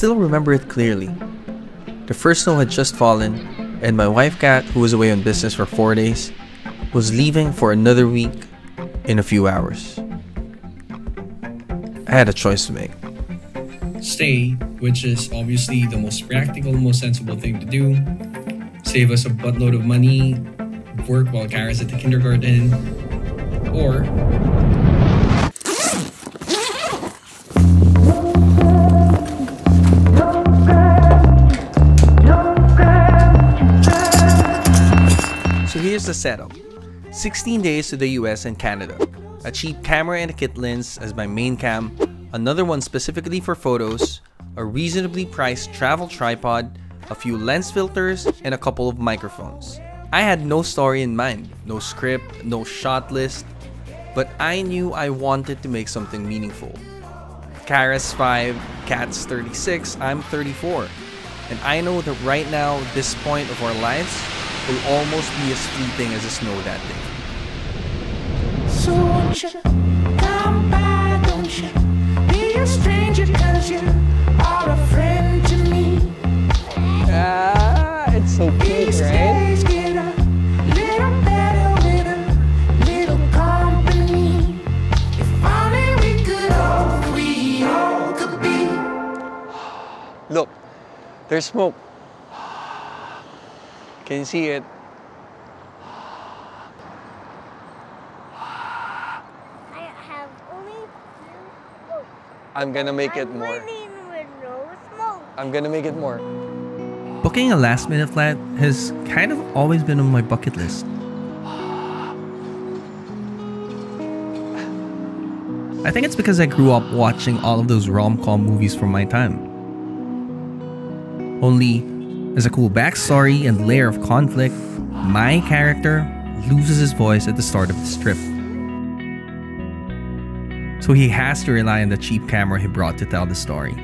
still remember it clearly. The first snow had just fallen, and my wife Kat, who was away on business for four days, was leaving for another week in a few hours. I had a choice to make. Stay, which is obviously the most practical, most sensible thing to do. Save us a buttload of money, work while Kara's at the kindergarten, or the setup 16 days to the US and Canada, a cheap camera and a kit lens as my main cam, another one specifically for photos, a reasonably priced travel tripod, a few lens filters, and a couple of microphones. I had no story in mind, no script, no shot list, but I knew I wanted to make something meaningful. Kara's 5, Kat's 36, I'm 34. And I know that right now, this point of our lives will almost be as fleeting as the snow that day. So won't you come by, don't you? Be a stranger cause you are a friend to me. Ah, it's so cute, These right? days get a little better with a little company. If only we could all, we all could be. Look, there's smoke. Can you see it? I have only few I'm gonna make it I'm more. with no smoke. I'm gonna make it more. Booking a last minute flight has kind of always been on my bucket list. I think it's because I grew up watching all of those rom com movies from my time. Only, as a cool backstory and layer of conflict, my character loses his voice at the start of this trip. So he has to rely on the cheap camera he brought to tell the story.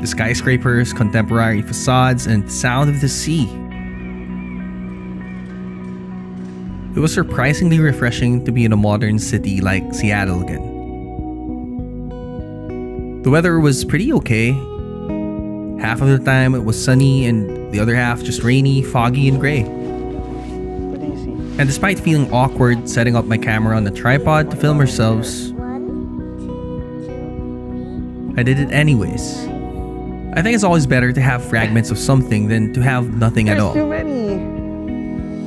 the skyscrapers, contemporary facades, and sound of the sea. It was surprisingly refreshing to be in a modern city like Seattle again. The weather was pretty okay. Half of the time it was sunny, and the other half just rainy, foggy, and gray. What do you see? And despite feeling awkward setting up my camera on the tripod to film ourselves, I did it anyways. I think it's always better to have fragments of something than to have nothing at There's all. too many.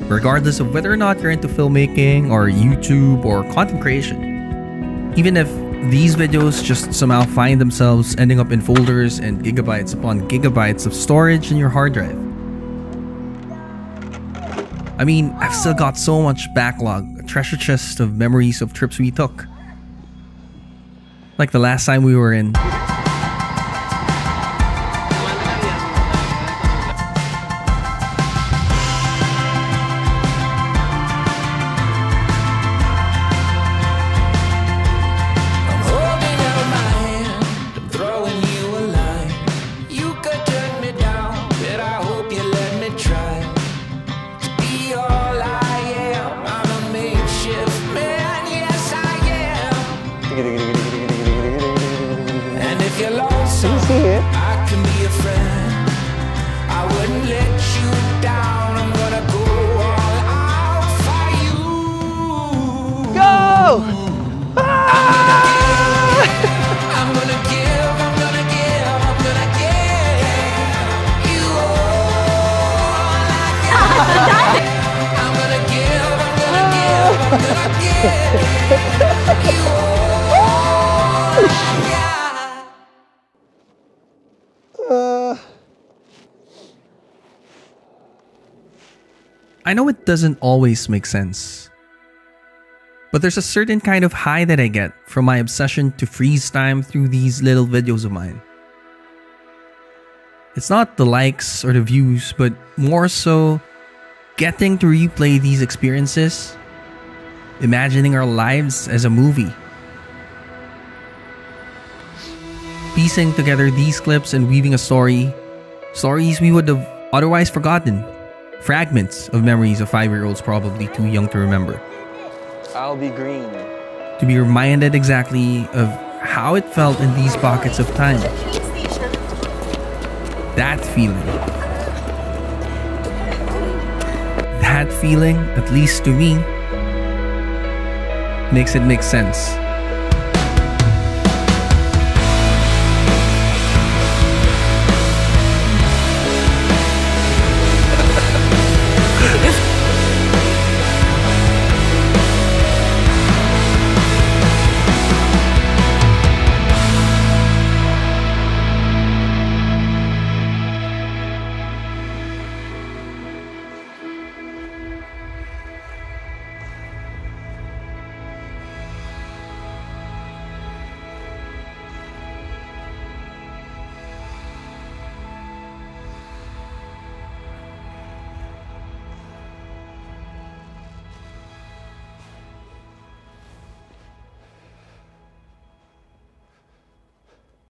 regardless of whether or not you're into filmmaking or YouTube or content creation. Even if these videos just somehow find themselves ending up in folders and gigabytes upon gigabytes of storage in your hard drive. I mean, I've still got so much backlog, a treasure chest of memories of trips we took. Like the last time we were in You're see it? I can be a friend. I wouldn't let you down. I'm gonna go all out for you. Go! Ah! I'm gonna I know it doesn't always make sense. But there's a certain kind of high that I get from my obsession to freeze time through these little videos of mine. It's not the likes or the views, but more so getting to replay these experiences, imagining our lives as a movie. Piecing together these clips and weaving a story, stories we would have otherwise forgotten, fragments of memories of five year olds probably too young to remember I'll be green. to be reminded exactly of how it felt in these pockets of time. That feeling. That feeling, at least to me, makes it make sense.